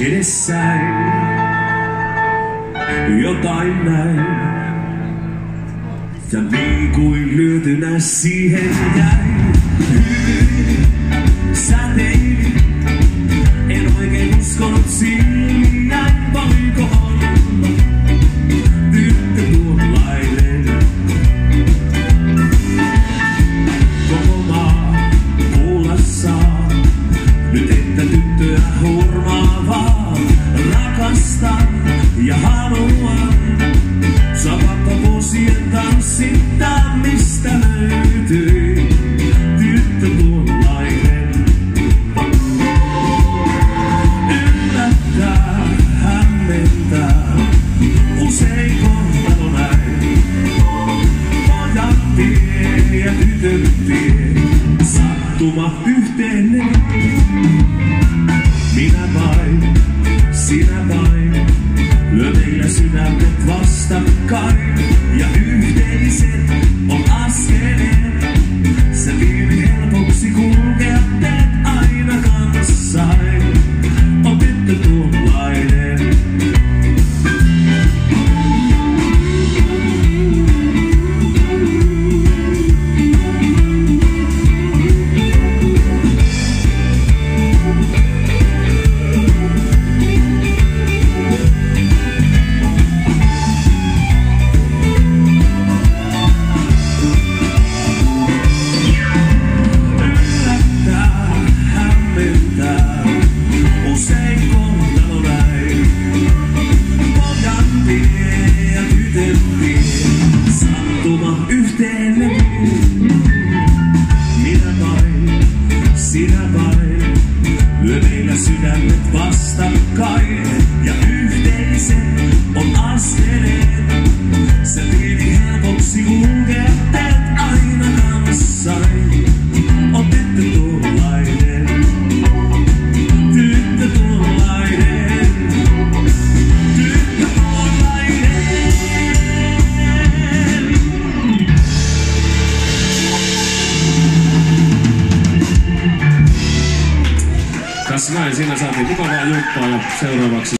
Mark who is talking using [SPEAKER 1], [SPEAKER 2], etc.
[SPEAKER 1] edessäin jotain näin. Ja niin kuin lyötynä siihen jäin, hyvin sä teit Sovitaan yhteen Minä vain, sinä vain, lyö meillä sydämet vastakkain ja vastakkain. Ja näin siinä saatiin mukavaa juttua ja seuraavaksi